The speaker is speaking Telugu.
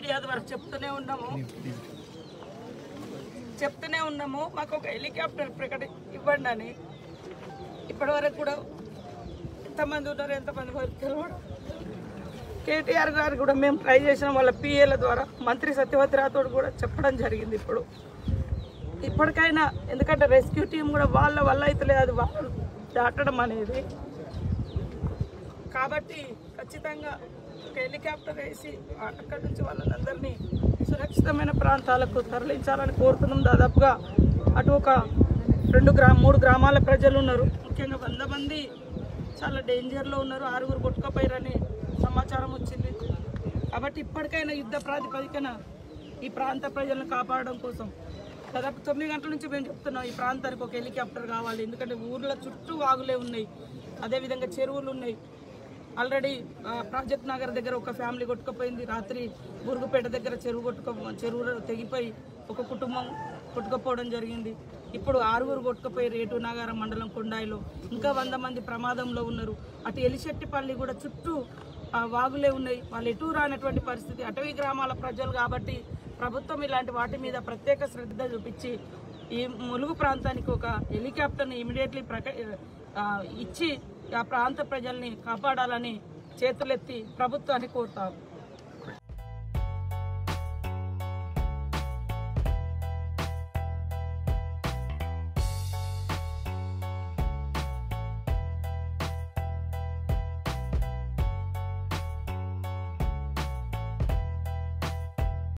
మీడియా ద్వారా చెప్తూనే ఉన్నాము. చెప్తూనే ఉన్నాము. మాకు ఒక హెలికాప్టర్ ప్రకటి ఇవ్వండి అని. ఇప్పటి వరకు కూడా ఎంతమంది ఉన్నారు ఎంతమంది వరకు తెలియదు కేటీఆర్ గారు కూడా మేము ట్రై చేసిన. వాళ్ళ పిఏల ద్వారా మంత్రి సత్యవతి రాథోడ్ కూడా చెప్పడం జరిగింది ఇప్పుడు. ఇప్పటికైనా ఎందుకంటే రెస్క్యూ టీం కూడా వాళ్ళ వల్ల అయితే లేదు. వాళ్ళు దాటడం అనేది. కాబట్టి ఖచ్చితంగా ఒక హెలికాప్టర్ వేసి అక్కడి నుంచి వాళ్ళందరినీ సురక్షితమైన ప్రాంతాలకు తరలించాలని కోరుతున్నాం. దాదాపుగా అటు ఒక రెండు గ్రా మూడు గ్రామాల ప్రజలు ఉన్నారు. ముఖ్యంగా వంద మంది చాలా డేంజర్లో ఉన్నారు. ఆరుగురు కొట్టుకపోయారని సమాచారం వచ్చింది. కాబట్టి ఇప్పటికైనా యుద్ధ ప్రాతిపదికన ఈ ప్రాంత ప్రజలను కాపాడడం కోసం దాదాపు తొమ్మిది గంటల నుంచి మేము చెప్తున్నాం ఈ ప్రాంతానికి ఒక హెలికాప్టర్ కావాలి. ఎందుకంటే ఊర్ల చుట్టూ వాగులే ఉన్నాయి. అదేవిధంగా చెరువులు ఉన్నాయి. ఆల్రెడీ ప్రాజెక్ట్ నగర్ దగ్గర ఒక ఫ్యామిలీ కొట్టుకుపోయింది. రాత్రి బురుగుపేట దగ్గర చెరువు కొట్టుకో చెరువు తెగిపోయి ఒక కుటుంబం కొట్టుకుపోవడం జరిగింది. ఇప్పుడు ఆరుగురు కొట్టుకుపోయి రేటు నాగారం మండలం కొండాయిలో ఇంకా వంద మంది ప్రమాదంలో ఉన్నారు. అటు ఎలిశెట్టిపల్లి కూడా చుట్టూ వాగులే ఉన్నాయి. వాళ్ళు ఎటు రానటువంటి పరిస్థితి. అటవీ గ్రామాల ప్రజలు కాబట్టి ప్రభుత్వం ఇలాంటి వాటి మీద ప్రత్యేక శ్రద్ధ చూపించి ఈ ములుగు ప్రాంతానికి ఒక హెలికాప్టర్ని ఇమీడియట్లీ ప్రక ఇచ్చి ఆ ప్రాంత ప్రజల్ని కాపాడాలని చేతులెత్తి ప్రభుత్వాన్ని కోరుతారు.